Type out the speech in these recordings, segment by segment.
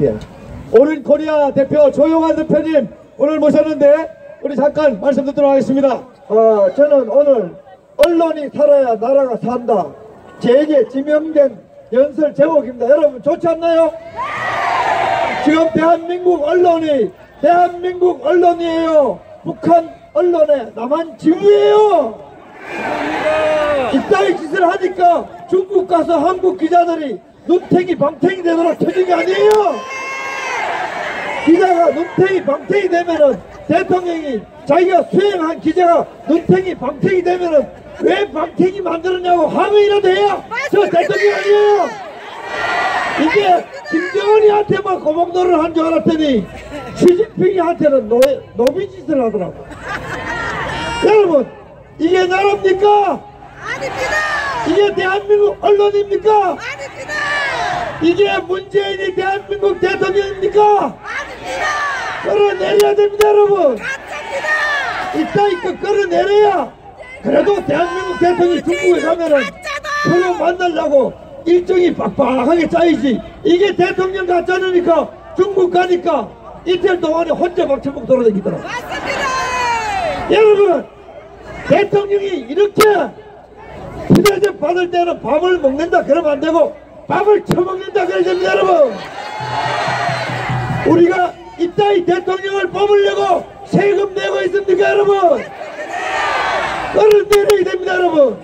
예. 오른 코리아 대표 조용한 대표님 오늘 모셨는데 우리 잠깐 말씀 듣도록 하겠습니다. 어, 저는 오늘 언론이 살아야 나라가 산다. 제게 지명된 연설 제목입니다. 여러분 좋지 않나요? 지금 대한민국 언론이 대한민국 언론이에요. 북한 언론에 남한 지우예요. 이따위 짓을 하니까 중국 가서 한국 기자들이 눈탱이 방탱이 되도록 터진 게 아니에요. 기자가 눈탱이 방탱이 되면은 대통령이 자기가 수행한 기자가 눈탱이 방탱이 되면은 왜 방탱이 만들었냐고 항의라도 해야 저 대통령 아니에요. 이게 김정은이한테만 고목노를 한 줄 알았더니 시진핑이한테는 노, 노비 짓을 하더라고. 여러분 이게 나라입니까? 아닙니다! 이게 대한민국 언론입니까? 아닙니다! 이게 문재인이 대한민국 대통령입니까? 아닙니다! 끌어내려야 됩니다 여러분 가짜입니다! 이따위 거 끌어내려야 그래도 대한민국 대통령이 중국에 가면은 서로 만나려고 일정이 빡빡하게 짜이지 이게 대통령 같지 않으니까 중국 가니까 이틀 동안에 혼자 박쳐먹고 돌아다니더라고 맞습니다! 여러분 대통령이 이렇게 피대접 받을 때는 밥을 먹는다 그러면 안 되고 밥을 처먹는다 그래야 됩니다 여러분. 우리가 이따위 대통령을 뽑으려고 세금 내고 있습니까 여러분? 끌어내려야 됩니다 여러분.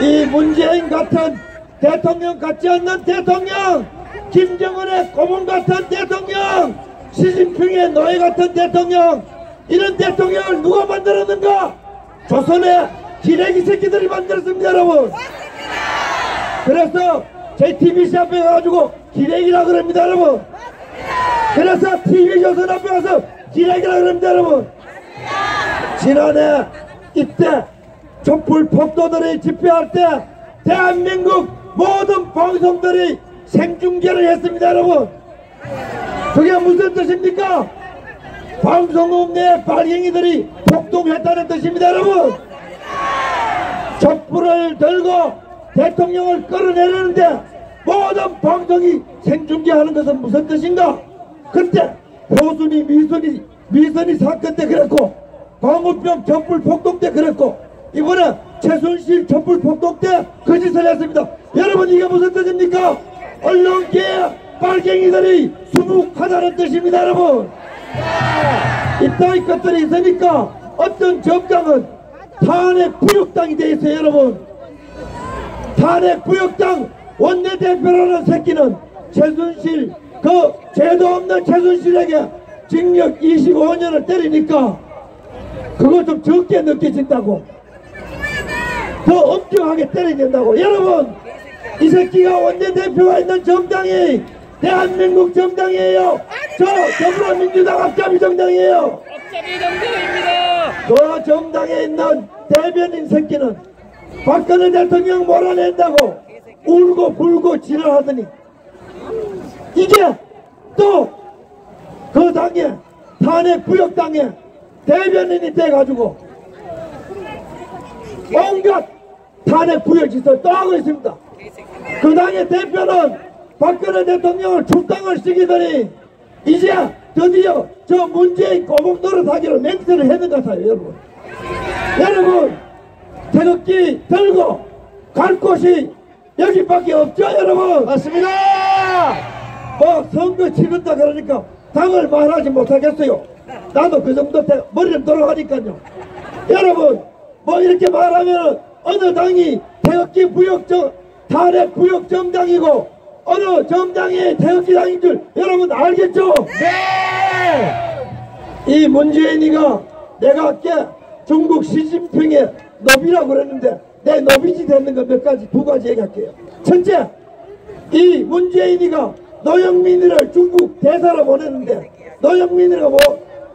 이 문재인 같은 대통령 같지 않는 대통령 김정은의 고문 같은 대통령 시진핑의 노예 같은 대통령 이런 대통령을 누가 만들었는가? 조선의 기레기 새끼들이 만들었습니다 여러분 그래서 JTBC 앞에 가가지고 기레기라 그럽니다 여러분. 그래서 TV조선 앞에 가서 기레기라 그럽니다 여러분. 지난해 이때 촛불 폭도들이 집회할 때 대한민국 모든 방송들이 생중계를 했습니다 여러분. 그게 무슨 뜻입니까? 방송국 내 발갱이들이 폭동했다는 뜻입니다 여러분. 촛불을 들고 대통령을 끌어내리는데 모든 방송이 생중계하는 것은 무슨 뜻인가? 그때 호순이 미선이 미선이 사건 때 그랬고 광우병 촛불 폭동 때 그랬고 이번에 최순실 촛불 폭동 때 그 짓을 했습니다. 여러분 이게 무슨 뜻입니까? 언론계 빨갱이들이 수묵하다는 뜻입니다 여러분. 이따위 것들이 있으니까? 어떤 정당은 탄핵 부역당이 돼 있어요 여러분 탄핵 부역당 원내대표라는 새끼는 최순실 그 죄도 없는 최순실에게 징역 25년을 때리니까 그거 좀 적게 느껴진다고. 더 엄격하게 때려야 된다고. 여러분 이 새끼가 원내대표가 있는 정당이 대한민국 정당이에요. 저 더불어민주당 앞잡이 정당이에요. 앞잡이 정당입니다. 그 정당에 있는 대변인 새끼는 박근혜 대통령 몰아낸다고 울고 불고 지랄하더니 이게 또그 당에 탄핵 구역당에 대변인이 돼가지고 온갖 탄핵 구역 짓을 또 하고 있습니다. 그 당의 대표는 박근혜 대통령을 출당을 시키더니 이제 드디어 저 문재인 고목 노릇하기로 맹세를 했는 것 같아요 여러분 여러분 태극기 들고 갈 곳이 여기밖에 없죠 여러분 맞습니다. 뭐 선거 치른다 그러니까 당을 말하지 못하겠어요 나도 그 정도 때 머리를 돌아가니까요 여러분 뭐 이렇게 말하면 어느 당이 태극기 부역정 탄핵 부역 정당이고 어느 정당이 태극기 당인 줄 여러분 알겠죠? 네! 이 문재인이가 내가 아까 중국 시진핑의 너비라고 그랬는데 내 너비지 되는 거 몇 가지 두 가지 얘기할게요. 첫째, 이 문재인이가 노영민이를 중국 대사로 보냈는데 노영민이가 뭐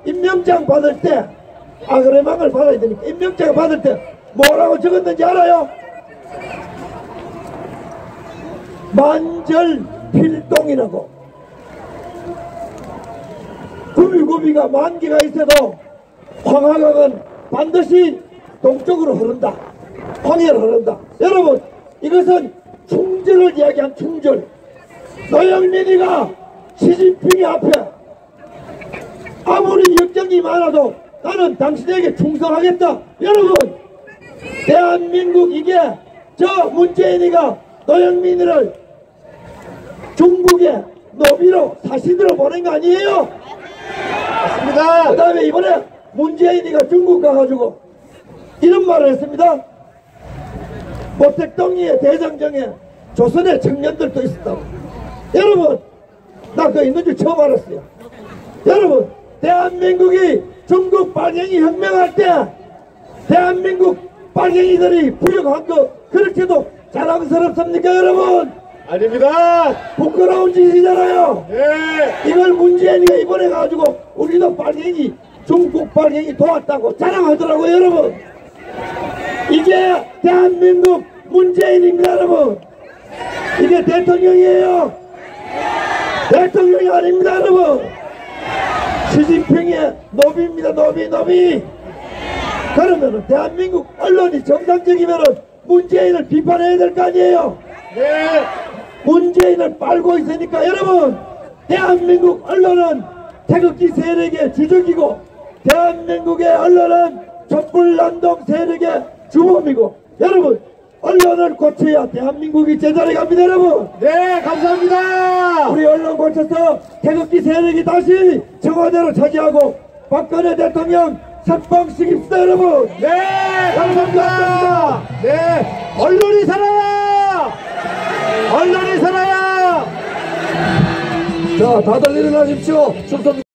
임명장 받을 때 아그레망을 받아야 되니까 임명장 받을 때 뭐라고 적었는지 알아요? 만절필동이라고 구비구비가 만 개가 있어도 황하강은 반드시 동쪽으로 흐른다 황해로 흐른다 여러분 이것은 충절을 이야기한 충절 노영민이가 시진핑이 앞에 아무리 역정이 많아도 나는 당신에게 충성하겠다. 여러분, 대한민국 이게 저 문재인이가 노영민이를 중국의 노비로 사신으로 보낸 거 아니에요? 그 맞습니다. 다음에 이번에 문재인이가 중국 가가지고 이런 말을 했습니다. 모택동리의 대장정에 조선의 청년들도 있었다고. 여러분, 나 그거 있는 줄 처음 알았어요. 여러분, 대한민국이 중국 빨갱이 혁명할 때 대한민국 빨갱이들이 부역한 거 그렇게도 자랑스럽습니까 여러분? 아닙니다. 부끄러운 짓이잖아요. 예. 이걸 문재인이가 이번에 가지고 우리도 빨갱이 중국 빨갱이 도왔다고 자랑하더라고요 여러분 이게 대한민국 문재인입니다 여러분. 이게 대통령이에요. 대통령이 아닙니다 여러분. 시진핑의 노비입니다 노비 노비. 그러면은 대한민국 언론이 정상적이면은 문재인을 비판해야 될 거 아니에요? 네. 문재인을 빨고 있으니까 여러분 대한민국 언론은 태극기 세력의 주적이고 대한민국의 언론은 촛불난동 세력의 주범이고 여러분 언론을 고쳐야 대한민국이 제자리 갑니다 여러분 네, 감사합니다. 우리 언론 고쳐서 태극기 세력이 다시 청와대로 차지하고 박근혜 대통령 석방시킵시다 여러분 네, 감사합니다. 네, 언론이 살아야! 언론이 살아야! 자 다들 일어나십시오